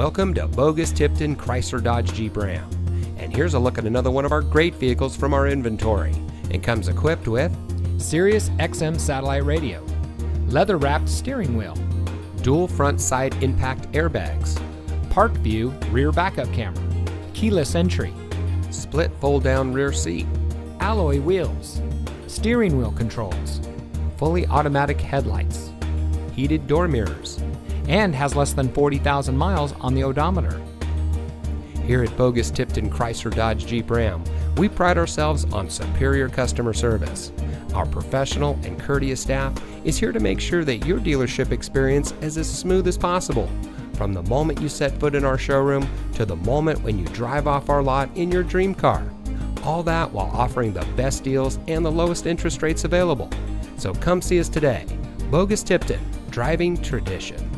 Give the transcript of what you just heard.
Welcome to Boggus Tipton Chrysler Dodge Jeep Ram. And here's a look at another one of our great vehicles from our inventory. It comes equipped with Sirius XM satellite radio, leather wrapped steering wheel, dual front side impact airbags, park view rear backup camera, keyless entry, split fold down rear seat, alloy wheels, steering wheel controls, fully automatic headlights, heated door mirrors, and has less than 40,000 miles on the odometer. Here at Boggus Tipton Chrysler Dodge Jeep Ram, we pride ourselves on superior customer service. Our professional and courteous staff is here to make sure that your dealership experience is as smooth as possible. From the moment you set foot in our showroom to the moment when you drive off our lot in your dream car. All that while offering the best deals and the lowest interest rates available. So come see us today. Boggus Tipton, driving tradition.